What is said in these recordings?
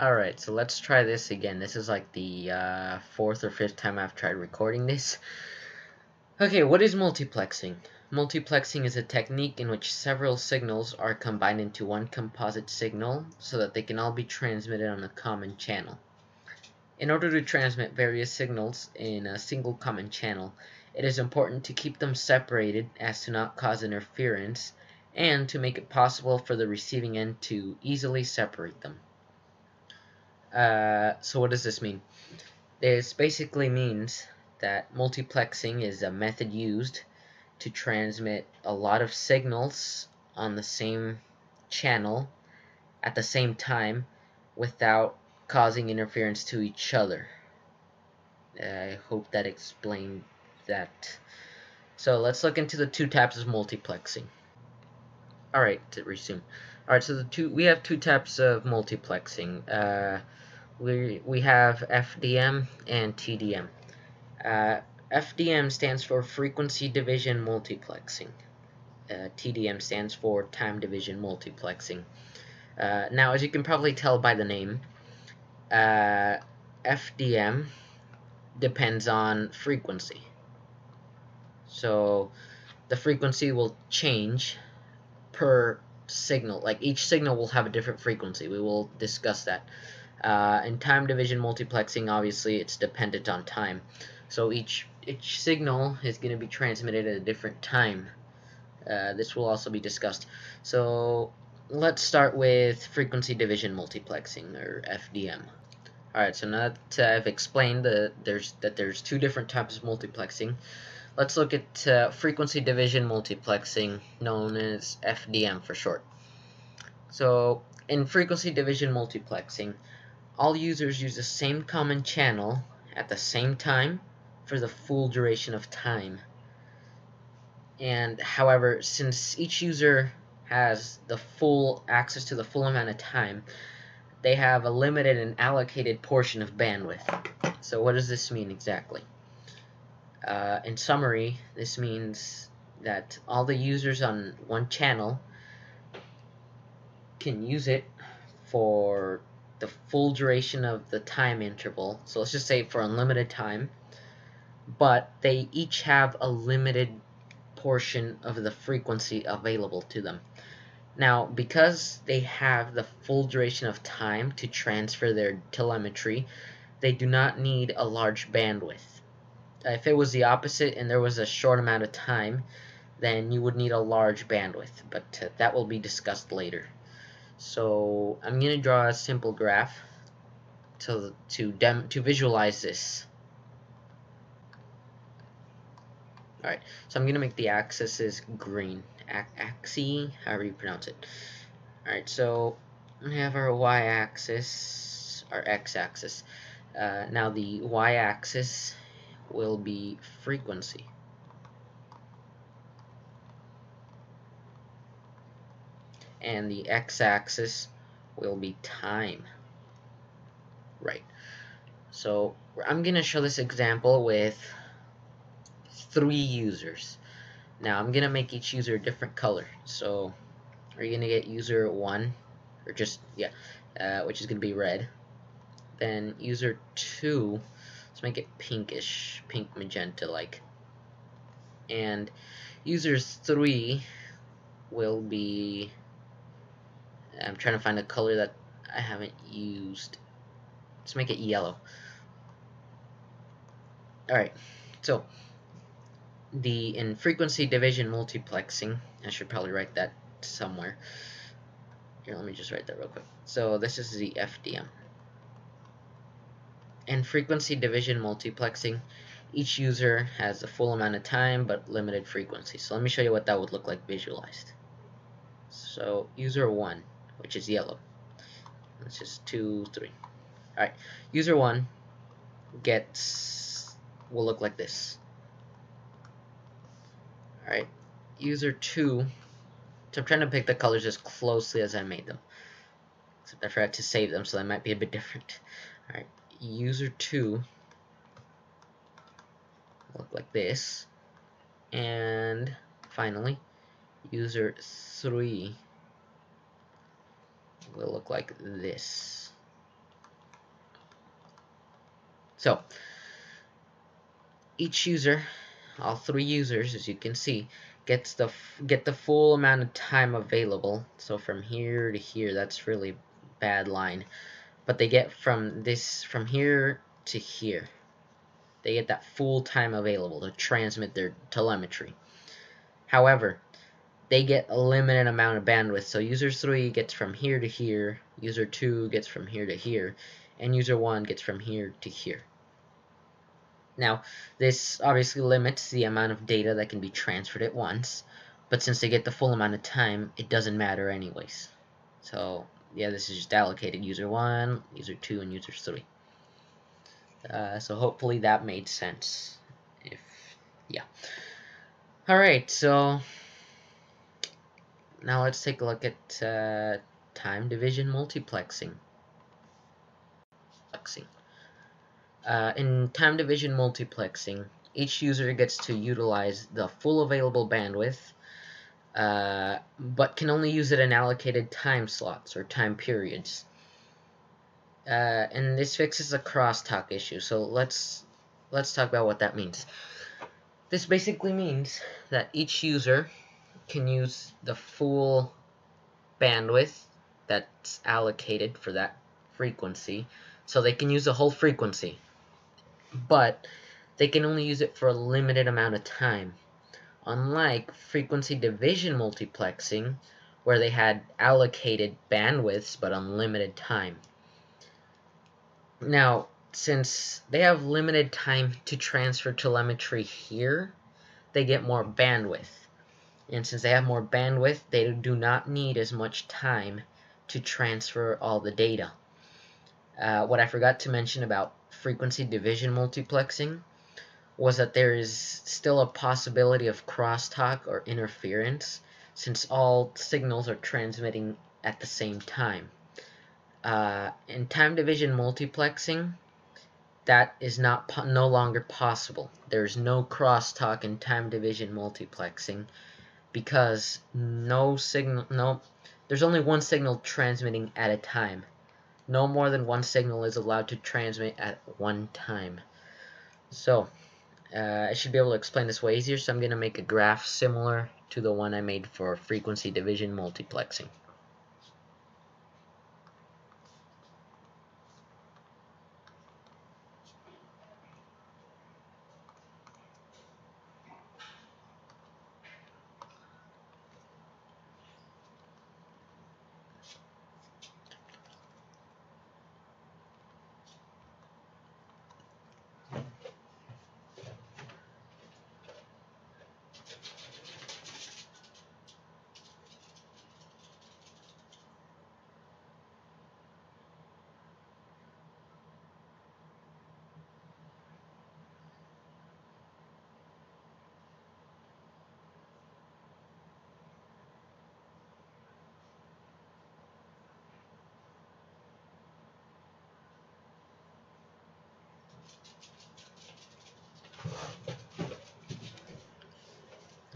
Alright, so let's try this again. This is like the uh, fourth or fifth time I've tried recording this. Okay, what is multiplexing? Multiplexing is a technique in which several signals are combined into one composite signal so that they can all be transmitted on a common channel. In order to transmit various signals in a single common channel, it is important to keep them separated as to not cause interference and to make it possible for the receiving end to easily separate them. Uh, so what does this mean? This basically means that multiplexing is a method used to transmit a lot of signals on the same channel at the same time without causing interference to each other. I hope that explained that. So let's look into the two types of multiplexing. Alright, to resume. Alright, so the two we have two types of multiplexing. Uh, we, we have FDM and TDM. Uh, FDM stands for Frequency Division Multiplexing. Uh, TDM stands for Time Division Multiplexing. Uh, now, as you can probably tell by the name, uh, FDM depends on frequency. So, the frequency will change per signal. Like, each signal will have a different frequency. We will discuss that. Uh, in time division multiplexing, obviously, it's dependent on time. So each each signal is going to be transmitted at a different time. Uh, this will also be discussed. So let's start with frequency division multiplexing, or FDM. Alright, so now that I've explained that there's, that there's two different types of multiplexing, let's look at uh, frequency division multiplexing, known as FDM for short. So in frequency division multiplexing, all users use the same common channel at the same time for the full duration of time. And however, since each user has the full access to the full amount of time, they have a limited and allocated portion of bandwidth. So what does this mean exactly? Uh, in summary, this means that all the users on one channel can use it for the full duration of the time interval. So let's just say for unlimited time. But they each have a limited portion of the frequency available to them. Now, because they have the full duration of time to transfer their telemetry, they do not need a large bandwidth. If it was the opposite and there was a short amount of time, then you would need a large bandwidth, but uh, that will be discussed later. So I'm going to draw a simple graph to to dem to visualize this. Alright, so I'm going to make the axis is green. Axis, however you pronounce it. Alright, so we have our y-axis, our x-axis. Uh, now the y-axis will be frequency. And the x-axis will be time. Right. So I'm going to show this example with three users. Now I'm going to make each user a different color. So we're going to get user 1, or just, yeah, uh, which is going to be red. Then user 2, let's make it pinkish, pink magenta like. And user 3 will be I'm trying to find a color that I haven't used. Let's make it yellow. Alright, so the in frequency division multiplexing, I should probably write that somewhere. Here, let me just write that real quick. So this is the FDM. In frequency division multiplexing, each user has a full amount of time but limited frequency. So let me show you what that would look like visualized. So user 1 which is yellow. It's just two, three. Alright, user one gets will look like this. Alright, user two. So I'm trying to pick the colors as closely as I made them. Except I forgot to save them, so they might be a bit different. Alright, user two look like this. And finally, user three will look like this. So, each user, all three users, as you can see, gets the get the full amount of time available. So from here to here, that's really bad line. But they get from this from here to here. They get that full time available to transmit their telemetry. However, they get a limited amount of bandwidth. So user 3 gets from here to here, user 2 gets from here to here, and user 1 gets from here to here. Now, this obviously limits the amount of data that can be transferred at once, but since they get the full amount of time, it doesn't matter anyways. So, yeah, this is just allocated user 1, user 2, and user 3. Uh, so hopefully that made sense. If, yeah. Alright, so now let's take a look at uh, time division multiplexing. Uh, in time division multiplexing, each user gets to utilize the full available bandwidth, uh, but can only use it in allocated time slots or time periods. Uh, and this fixes a crosstalk issue. So let's let's talk about what that means. This basically means that each user can use the full bandwidth that's allocated for that frequency. So they can use the whole frequency. But they can only use it for a limited amount of time. Unlike frequency division multiplexing, where they had allocated bandwidths but unlimited time. Now, since they have limited time to transfer telemetry here, they get more bandwidth. And since they have more bandwidth, they do not need as much time to transfer all the data. Uh, what I forgot to mention about frequency division multiplexing was that there is still a possibility of crosstalk or interference since all signals are transmitting at the same time. Uh, in time division multiplexing, that is not no longer possible. There is no crosstalk in time division multiplexing because no signal no there's only one signal transmitting at a time. No more than one signal is allowed to transmit at one time. So, uh, I should be able to explain this way easier, so I'm going to make a graph similar to the one I made for frequency division multiplexing.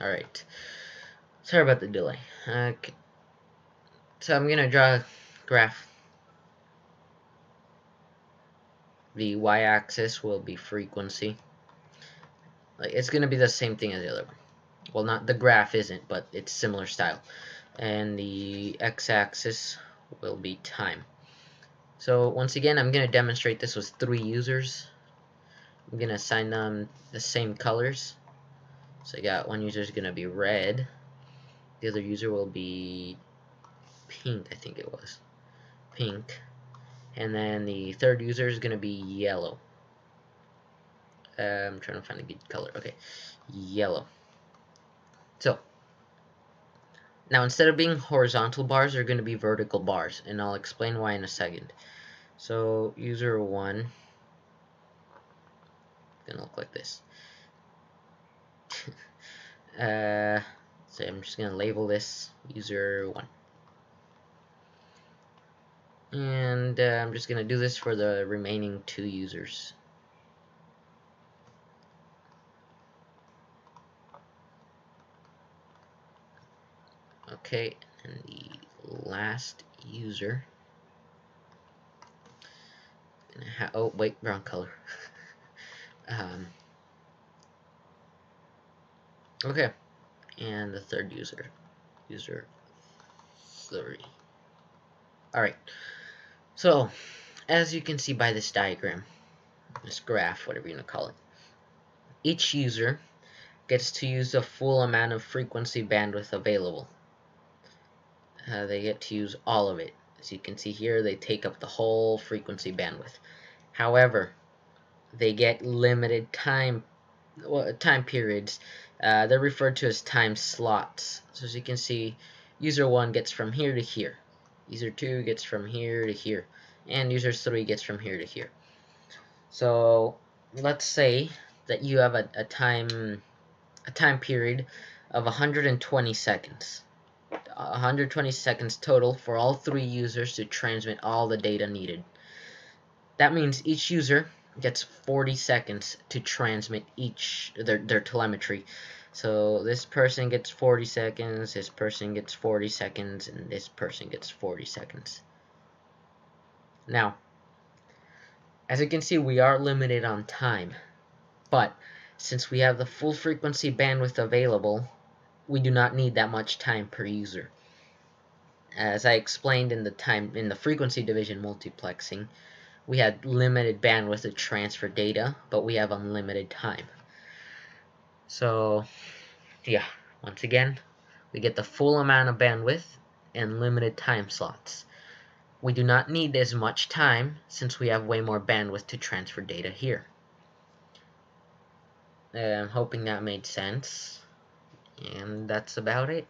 Alright. Sorry about the delay. Okay. So I'm going to draw a graph. The y-axis will be frequency. Like It's going to be the same thing as the other one. Well, not the graph isn't, but it's similar style. And the x-axis will be time. So once again, I'm going to demonstrate this with three users. I'm going to assign them the same colors. So I got one user is going to be red. The other user will be pink, I think it was. Pink. And then the third user is going to be yellow. Uh, I'm trying to find a good color. Okay, yellow. So, now instead of being horizontal bars, they're going to be vertical bars. And I'll explain why in a second. So, user 1 going to look like this. Uh, so I'm just going to label this user 1. And uh, I'm just going to do this for the remaining two users. Okay, and the last user. oh, wait, wrong color. Um, okay, and the third user, user three. Alright, so as you can see by this diagram, this graph, whatever you want to call it, each user gets to use the full amount of frequency bandwidth available. Uh, they get to use all of it. As you can see here, they take up the whole frequency bandwidth. However, they get limited time well, time periods. Uh, they're referred to as time slots. So as you can see, user 1 gets from here to here. User 2 gets from here to here. And user 3 gets from here to here. So let's say that you have a, a time a time period of 120 seconds. 120 seconds total for all three users to transmit all the data needed. That means each user gets 40 seconds to transmit each their, their telemetry. So this person gets 40 seconds, this person gets 40 seconds, and this person gets 40 seconds. Now, as you can see, we are limited on time, but since we have the full frequency bandwidth available, we do not need that much time per user. As I explained in the time in the frequency division multiplexing, we had limited bandwidth to transfer data, but we have unlimited time. So, yeah, once again, we get the full amount of bandwidth and limited time slots. We do not need as much time since we have way more bandwidth to transfer data here. I'm hoping that made sense. And that's about it.